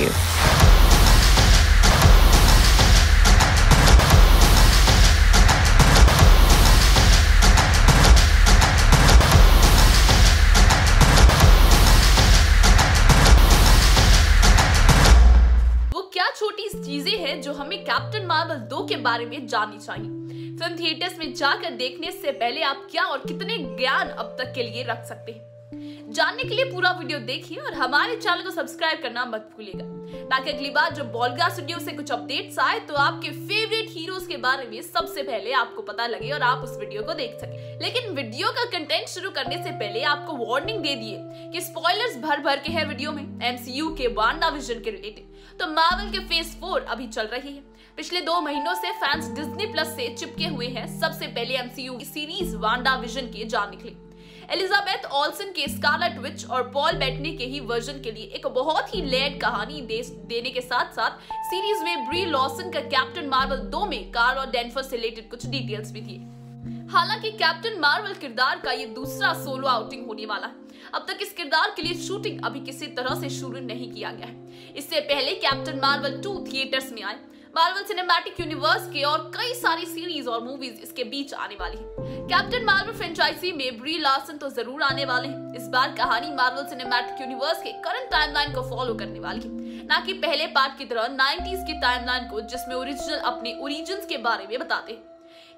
you. छोटी चीज़ें हैं जो हमें कैप्टन मार्वल 2 के बारे में जाननी चाहिए फ़िल्म थिएटर्स में जाकर देखने से पहले आप क्या और कितने ज्ञान अब तक के लिए रख सकते हैं जानने के लिए पूरा वीडियो देखिए और हमारे चैनल को सब्सक्राइब करना मत भूलिएगा। ताकि अगली बार जब बॉलगा स्टूडियो से कुछ अपडेट्स आए तो आपके फेवरेट हीरोज के बारे में सबसे पहले आपको पता लगे और आप उस वीडियो को देख सके। लेकिन वीडियो का कंटेंट शुरू करने से पहले आपको वार्निंग दे दिए कि स्पॉयलर्स भर भर के हैं वीडियो में एमसीयू के वांडा विजन के रिलेटेड तो मार्वल के फ़ेज़ फोर अभी चल रही है। पिछले दो महीनों से फैंस डिज्नी प्लस से चिपके हुए हैं। सबसे पहले एमसीयू सीरीज़ वांडा विजन की जान निकली एलिजाबेथ ऑल्सन के स्कारलेट विच और पॉल बेटनी के ही वर्जन के लिए एक बहुत ही लेड कहानी दे, देने के साथ साथ सीरीज़ में ब्री लॉसन का कैप्टन मार्वल 2 में कार और डेनफर से रिलेटेड कुछ डिटेल्स भी थी। हालाँकि कैप्टन मार्वल किरदार का ये दूसरा सोलो आउटिंग होने वाला है। अब तक इस किरदार के लिए शूटिंग अभी किसी तरह से शुरू नहीं किया गया है। इससे पहले कैप्टन मार्वल टू थिएटर्स में आए। मार्वल सिनेमैटिक यूनिवर्स के और कई सारी सीरीज़ और मूवीज़ इसके बीच आने वाली है। कैप्टन मार्वल फ्रेंचाइजी में ब्री लार्सन तो ज़रूर आने वाले हैं। इस बार कहानी मार्वल सिनेमैटिक यूनिवर्स के करंट टाइमलाइन को फॉलो करने वाली है। ना कि पहले पार्ट की तरह 90s की टाइमलाइन को जिसमें ओरिजिनल अपने ओरिजिन के बारे में बताते हैं।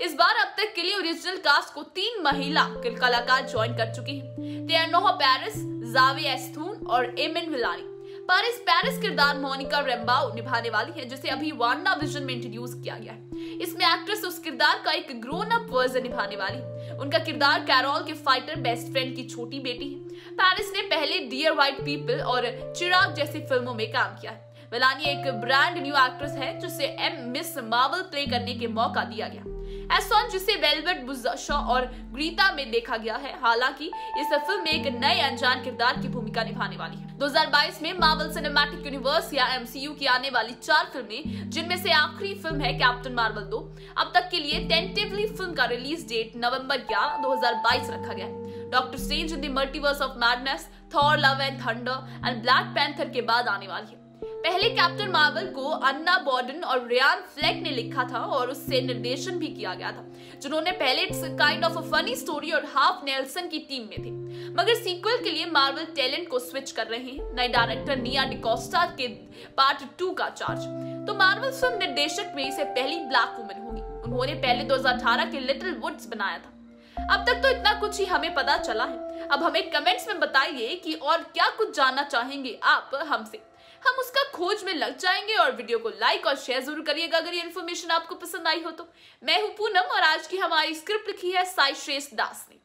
इस बार अब तक के लिए ओरिजिनल कास्ट को तीन महिला कलाकार ज्वाइन कर चुकी हैं। नोहा पेरिस जावे एस्थून और एमिन विलानी पारिस पेरिस किरदार मोनिका रेम्बाओ निभाने वाली है, जिसे अभी वांडा विजन में इंट्रोड्यूस किया गया है। इसमें एक्ट्रेस उस किरदार का एक ग्रोन अप वर्जन निभाने वाली उनका किरदार कैरोल के फाइटर बेस्ट फ्रेंड की छोटी बेटी है। पेरिस ने पहले डियर व्हाइट पीपल और चिराग जैसी फ़िल्मों में काम किया है। वेलानी एक ब्रांड न्यू एक्ट्रेस है, जिसे एम मिस मार्वल प्ले करने के मौका दिया गया। एसॉन जिसे वेलवेट बुजशा और ग्रीता में देखा गया है, हालाँकि इस फ़िल्म में एक नए अनजान किरदार की भूमिका निभाने वाली है। 2022 में मार्वल सिनेमैटिक यूनिवर्स या एमसीयू की आने वाली चार फ़िल्में जिनमें से आखिरी फ़िल्म है कैप्टन मार्वल 2 अब तक के लिए टेंटिवली फ़िल्म का रिलीज़ डेट नवंबर 11 2022 रखा गया है। Doctor Strange in the Multiverse of Madness Thor Love and Thunder and Black Panther के बाद आने वाली है। पहले कैप्टन मार्वल को अन्ना बॉर्डन और रियान फ्लैक ने लिखा था और उससे निर्देशन भी किया गया था, जिन्होंने पहले it's kind of a funny story और हाफ़ नेल्सन की टीम में थे। मगर सीक्वल के लिए मार्वल टैलेंट को स्विच कर रहे हैं। नए डायरेक्टर निया डिकोस्टा के पार्ट टू का चार्ज तो मार्वल फ़िल्म निर्देशक में इसे पहली ब्लैक वुमन होगी। उन्होंने पहले 2018 के लिटिल वुड्स बनाया था। अब तक तो इतना कुछ ही हमें पता चला है। अब हमें कमेंट्स में बताइए कि और क्या कुछ जानना चाहेंगे आप हमसे। हम उसका खोज में लग जाएँगे और वीडियो को लाइक और शेयर ज़रूर करिएगा। अगर ये इन्फॉर्मेशन आपको पसंद आई हो तो। मैं हूँ पूनम और आज की हमारी स्क्रिप्ट लिखी है साई श्रेष्ठ दास ने।